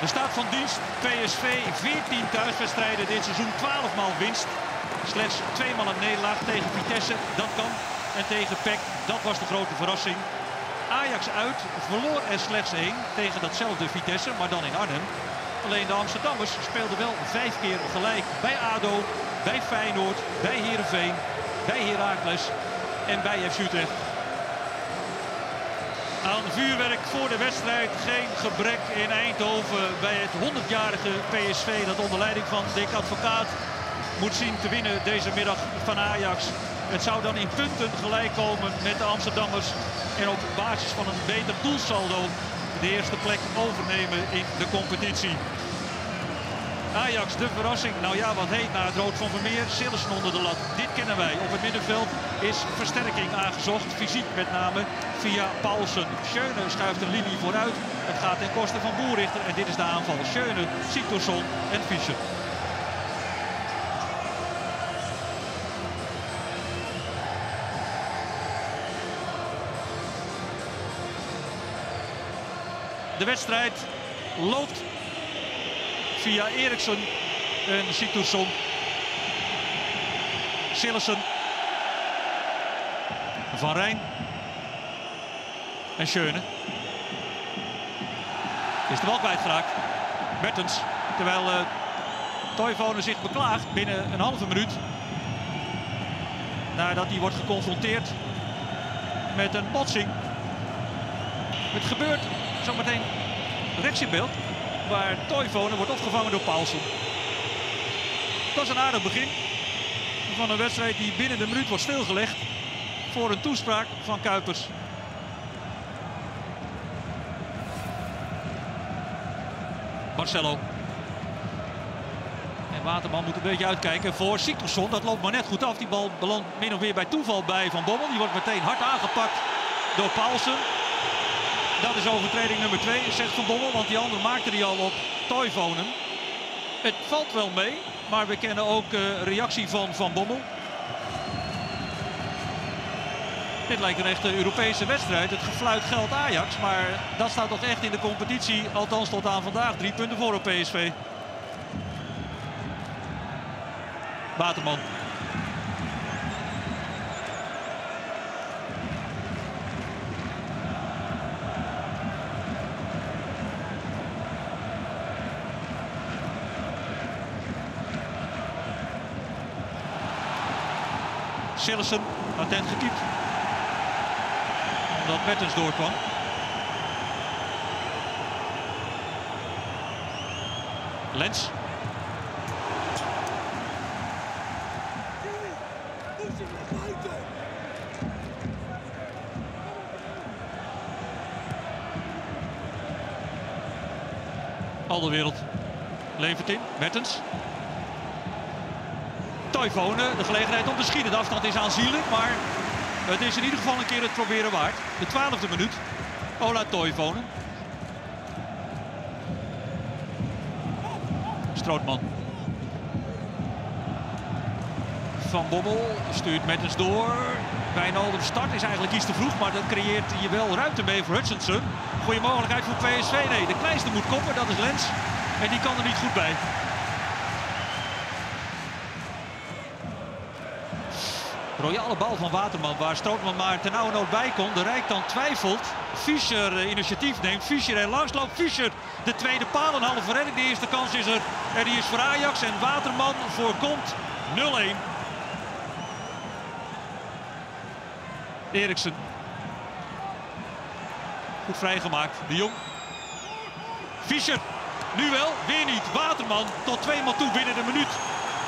De staat van dienst. PSV 14 thuiswedstrijden dit seizoen. 12 maal winst. Slechts twee maal een nederlaag tegen Vitesse. Dat kan. En tegen PEC. Dat was de grote verrassing. Ajax uit verloor er slechts één tegen datzelfde Vitesse, maar dan in Arnhem. Alleen de Amsterdammers speelden wel vijf keer gelijk bij ADO, bij Feyenoord, bij Heerenveen, bij Heracles en bij FC Utrecht. Aan vuurwerk voor de wedstrijd. Geen gebrek in Eindhoven bij het 100-jarige PSV dat onder leiding van Dick Advocaat moet zien te winnen deze middag van Ajax. Het zou dan in punten gelijk komen met de Amsterdammers. En op basis van een beter doelsaldo de eerste plek overnemen in de competitie. Ajax, de verrassing. Nou ja, wat heet na het rood van Vermeer. Sillissen onder de lat. Dit kennen wij. Op het middenveld is versterking aangezocht. Fysiek met name via Paulsen. Schöne schuift een linie vooruit. Het gaat ten koste van Boerichter. En dit is de aanval. Schöne, Siktorsson en Fischer. De wedstrijd loopt via Eriksson en Sigthorsson. Sillessen. Van Rijn. En Schöne. Is de bal kwijtgeraakt. Mertens. Terwijl uh, zich beklaagt binnen een halve minuut. Nadat hij wordt geconfronteerd met een botsing. Het gebeurt zometeen rechts in beeld. Waar Toivonen wordt opgevangen door Paulsen. Dat is een aardig begin van een wedstrijd die binnen de minuut wordt stilgelegd. Voor een toespraak van Kuipers. Marcelo. En Waterman moet een beetje uitkijken voor Siktersson. Dat loopt maar net goed af. Die bal belandt min of meer bij toeval bij Van Bommel. Die wordt meteen hard aangepakt door Paulsen. Dat is overtreding nummer 2, zegt Van Bommel. Want die andere maakte die al op Toivonen. Het valt wel mee. Maar we kennen ook uh, reactie van Van Bommel. Dit lijkt een echte Europese wedstrijd. Het gefluit geldt Ajax. Maar dat staat toch echt in de competitie. Althans tot aan vandaag. Drie punten voor op PSV. Waterman. Sillessen, attent gekiept. Omdat Mertens doorkwam. Lens. Al de wereld levert in. Mertens. Toivonen, de gelegenheid om te schieten. De afstand is aanzienlijk, maar het is in ieder geval een keer het proberen waard. De twaalfde minuut. Ola Toivonen. Strootman. Van Bommel stuurt Mertens door. Wijnaldum start is eigenlijk iets te vroeg, maar dat creëert je wel ruimte mee voor Hutchinson. Goede mogelijkheid voor PSV. Nee, de kleinste moet koppen, dat is Lens. En die kan er niet goed bij. Royale bal van Waterman, waar Strootman maar ten nauwe nood bij komt. De Rijk dan twijfelt. Fischer uh, initiatief neemt. Fischer er langs loopt. Fischer de tweede paal. Een halve redding. De eerste kans is er. En die is voor Ajax. En Waterman voorkomt 0-1. Eriksen. Goed vrijgemaakt. De Jong. Fischer. Nu wel. Weer niet. Waterman tot tweemaal toe binnen de minuut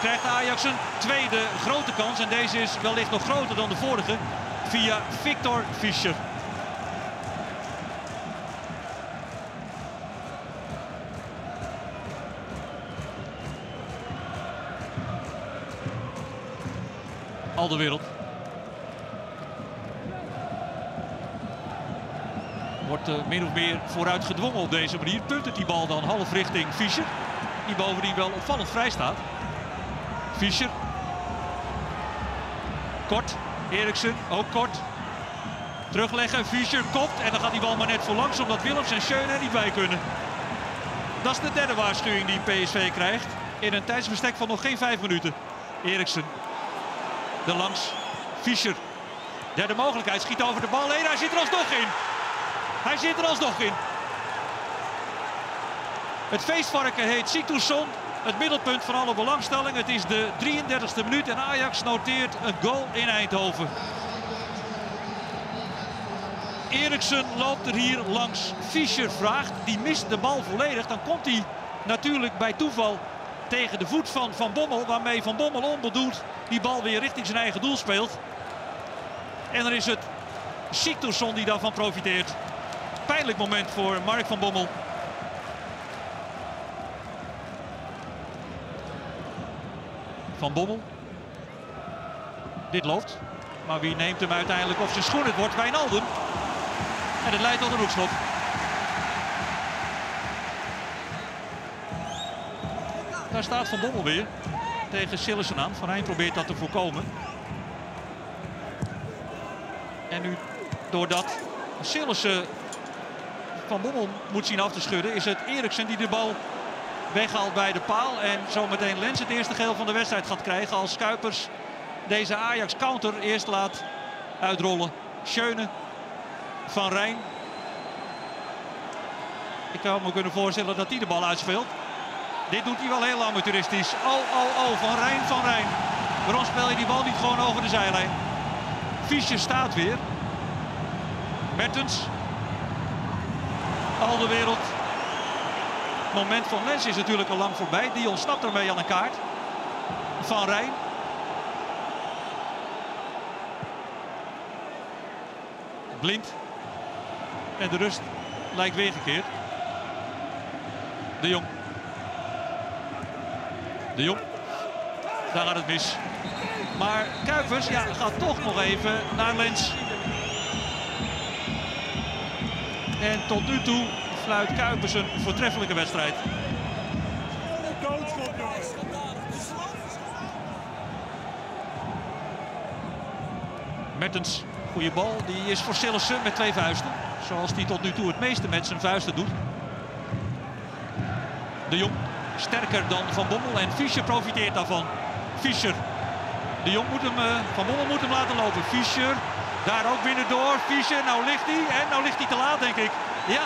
krijgt Ajax een tweede grote kans. En deze is wellicht nog groter dan de vorige via Victor Fischer. Al de wereld. Wordt uh, min of meer vooruit gedwongen op deze manier. Puntert die bal dan half richting Fischer. Die bovendien wel opvallend vrij staat. Fischer. Kort. Eriksen, ook kort. Terugleggen, Fischer kopt en dan gaat die bal maar net voor langs omdat Willems en Schöne niet bij kunnen. Dat is de derde waarschuwing die PSV krijgt. In een tijdsbestek van nog geen vijf minuten. Eriksen. De langs. Fischer. Derde mogelijkheid. Schiet over de bal heen. Hij zit er alsnog in. Hij zit er alsnog in. Het feestvarken heet Siktorsson. Het middelpunt van alle belangstelling. Het is de 33e minuut en Ajax noteert een goal in Eindhoven. Eriksen loopt er hier langs. Fischer vraagt, die mist de bal volledig. Dan komt hij natuurlijk bij toeval tegen de voet van Van Bommel. Waarmee Van Bommel onbedoeld die bal weer richting zijn eigen doel speelt. En dan is het Siktorsson die daarvan profiteert. Pijnlijk moment voor Mark van Bommel. Van Bommel. Dit loopt. Maar wie neemt hem uiteindelijk op zijn schoen? Het wordt Wijnaldum. En het leidt tot een hoekschop. Daar staat Van Bommel weer. Tegen Sillessen aan. Van Rijn probeert dat te voorkomen. En nu doordat Sillessen Van Bommel moet zien af te schudden... is het Eriksen die de bal weghaalt bij de paal. En zometeen Lens het eerste geel van de wedstrijd gaat krijgen. Als Kuipers deze Ajax counter eerst laat uitrollen. Schöne van Rijn. Ik zou me kunnen voorstellen dat hij de bal uitspeelt. Dit doet hij wel heel amateuristisch. Oh, oh, oh, Van Rijn, Van Rijn. Waarom speel je die bal niet gewoon over de zijlijn? Fischer staat weer. Mertens. Al de wereld. Het moment van Lens is natuurlijk al lang voorbij. Die ontsnapt ermee aan een kaart. Van Rijn. Blind. En de rust lijkt weer gekeerd. De Jong. De Jong. Daar gaat het mis. Maar Kuipers ja, gaat toch nog even naar Lens. En tot nu toe Kuipers een voortreffelijke wedstrijd. Mertens, goede bal. Die is voor Sillissen met twee vuisten. Zoals hij tot nu toe het meeste met zijn vuisten doet. De Jong sterker dan Van Bommel en Fischer profiteert daarvan. Fischer. De Jong moet hem, uh, Van Bommel moet hem laten lopen. Fischer. Daar ook binnendoor. Fischer. Nou ligt hij. En nou ligt hij te laat denk ik. Ja.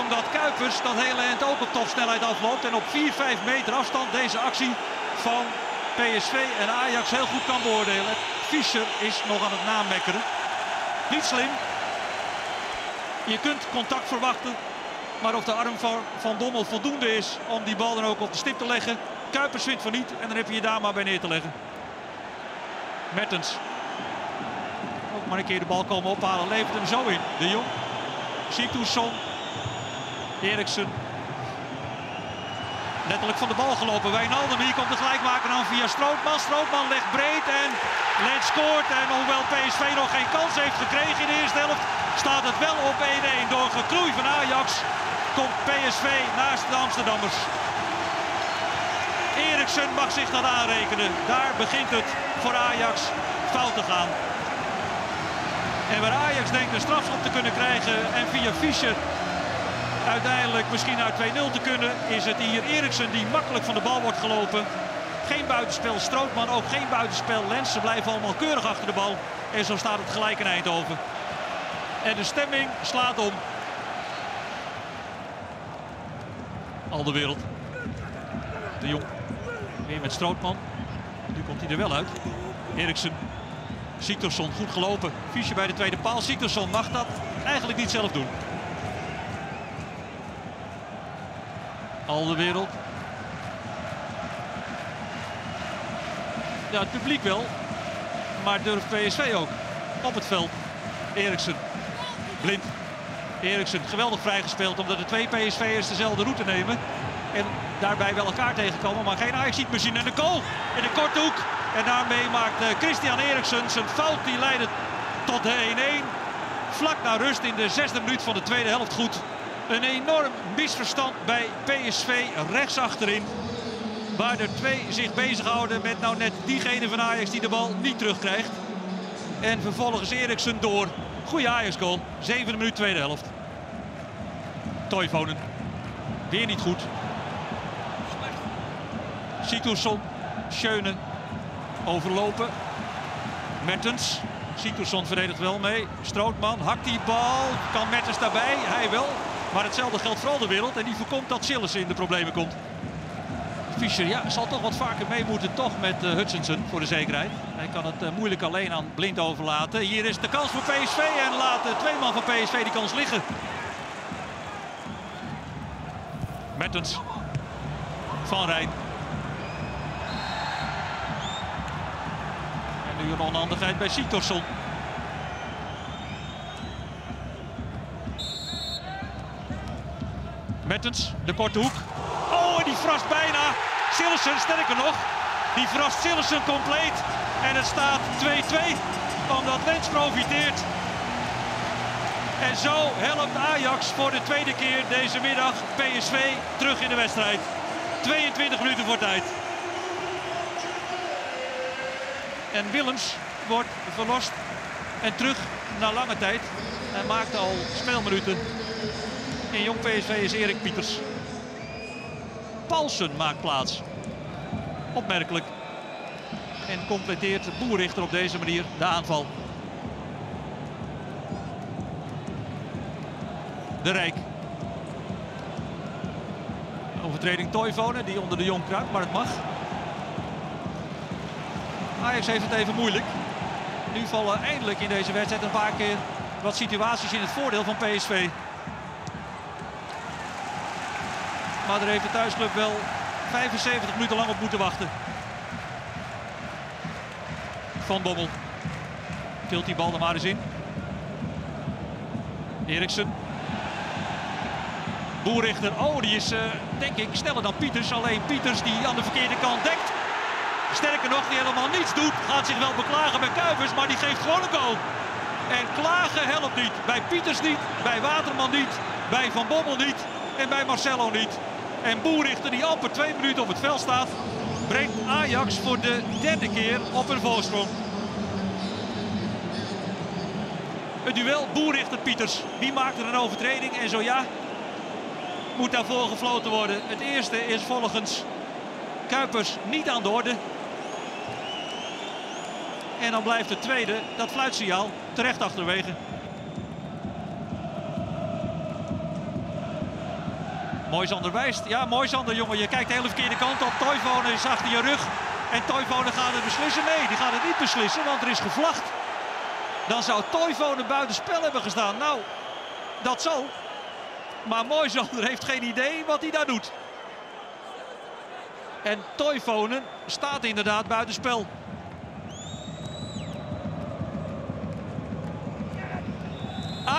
Omdat Kuipers dat hele eind ook op topsnelheid afloopt. En op 4-5 meter afstand deze actie van PSV en Ajax heel goed kan beoordelen. Fischer is nog aan het namekkeren. Niet slim. Je kunt contact verwachten. Maar of de arm van Van Dommel voldoende is om die bal dan ook op de stip te leggen. Kuipers vindt van niet en dan heb je je daar maar bij neer te leggen. Mertens. Ook maar een keer de bal komen ophalen. Levert hem zo in. De Jong. Sigtousson. Eriksen. Letterlijk van de bal gelopen. Wijnaldum hier komt de gelijkmaker aan via Strootman. Strootman legt breed en Lens scoort. En hoewel PSV nog geen kans heeft gekregen in de eerste helft... staat het wel op 1-1 door gekroei van Ajax komt PSV naast de Amsterdammers. Eriksen mag zich dat aanrekenen. Daar begint het voor Ajax fout te gaan. En waar Ajax denkt een strafschop te kunnen krijgen en via Fischer uiteindelijk misschien uit 2-0 te kunnen, is het hier Eriksen die makkelijk van de bal wordt gelopen. Geen buitenspel Strootman, ook geen buitenspel Lens. Ze blijven allemaal keurig achter de bal. En zo staat het gelijk in Eindhoven. En de stemming slaat om. Al de wereld. De Jong. Weer met Strootman. Nu komt hij er wel uit. Eriksen. Siktorsson goed gelopen. Fischer bij de tweede paal. Siktorsson mag dat eigenlijk niet zelf doen. Al de wereld. Ja, het publiek wel. Maar durft PSV ook. Op het veld. Eriksen. Blind. Eriksen geweldig vrijgespeeld omdat de twee PSV'ers dezelfde route nemen. En daarbij wel elkaar tegenkomen, maar geen ajax meer zien. En de goal in de korte hoek. En daarmee maakt eh, Christian Eriksen zijn fout. Die leidde tot de 1-1. Vlak na rust in de zesde minuut van de tweede helft goed. Een enorm misverstand bij PSV rechts achterin. Waar er twee zich bezighouden met nou net diegene van Ajax die de bal niet terugkrijgt. En vervolgens Eriksen door. Goeie Ajax goal. Zevende minuut tweede helft. Toivonen. Weer niet goed. Situson, Schöne, overlopen. Mertens, Situson verdedigt wel mee. Strootman hakt die bal. Kan Mertens daarbij? Hij wel. Maar hetzelfde geldt voor al de wereld. En die voorkomt dat Sillissen in de problemen komt. Fischer ja, zal toch wat vaker mee moeten toch met uh, voor de zekerheid. Hij kan het uh, moeilijk alleen aan Blind overlaten. Hier is de kans voor PSV en laat twee man van PSV die kans liggen. Mertens. Van Rijn. En nu een onhandigheid bij Sitorsson. De korte hoek. Oh, en die verrast bijna. Sillessen, sterker nog. Die verrast Sillessen compleet. En het staat 2-2. Omdat Lens profiteert. En zo helpt Ajax voor de tweede keer deze middag PSV terug in de wedstrijd. 22 minuten voor tijd. En Willems wordt verlost en terug na lange tijd. Hij maakt al speelminuten. In jong PSV is Erik Pieters. Paulsen maakt plaats. Opmerkelijk. En completeert Boerrichter op deze manier de aanval. De Rijk. Overtreding Toivonen die onder de Jong kruipt, maar het mag. Ajax heeft het even moeilijk. Nu vallen eindelijk in deze wedstrijd een paar keer wat situaties in het voordeel van PSV. Maar daar heeft de thuisclub wel 75 minuten lang op moeten wachten. Van Bommel. Tilt die bal er maar eens in. Eriksen. Boerrichter. Oh, die is uh, denk ik sneller dan Pieters. Alleen Pieters die aan de verkeerde kant dekt. Sterker nog, die helemaal niets doet. Gaat zich wel beklagen bij Kuivers, maar die geeft gewoon een goal. En klagen helpt niet. Bij Pieters niet, bij Waterman niet, bij Van Bommel niet en bij Marcelo niet. En Boerichter, die amper twee minuten op het veld staat, brengt Ajax voor de derde keer op een voorsprong. Het duel Boerichter-Pieters. Wie maakt er een overtreding? En zo ja, moet daarvoor gefloten worden. Het eerste is volgens Kuipers niet aan de orde. En dan blijft het tweede, dat fluitsignaal, terecht achterwege. Moisander wijst. Ja, Moisander, jongen, je kijkt de hele verkeerde kant op. Toivonen is achter je rug. En Toivonen gaat het beslissen? Nee, die gaat het niet beslissen, want er is gevlacht. Dan zou Toivonen buiten spel hebben gestaan. Nou, dat zal. Maar Moisander heeft geen idee wat hij daar doet. En Toivonen staat inderdaad buiten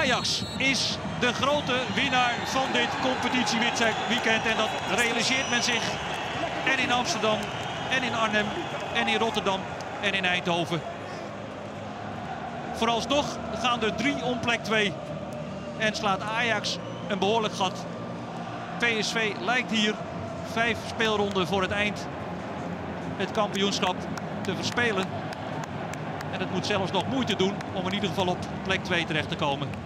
Ajax is de grote winnaar van dit competitieweekend. En dat realiseert men zich en in Amsterdam, en in Arnhem, en in Rotterdam, en in Eindhoven. Vooralsnog gaan er drie om plek 2. En slaat Ajax een behoorlijk gat. PSV lijkt hier vijf speelronden voor het eind het kampioenschap te verspelen. En het moet zelfs nog moeite doen om in ieder geval op plek 2 terecht te komen.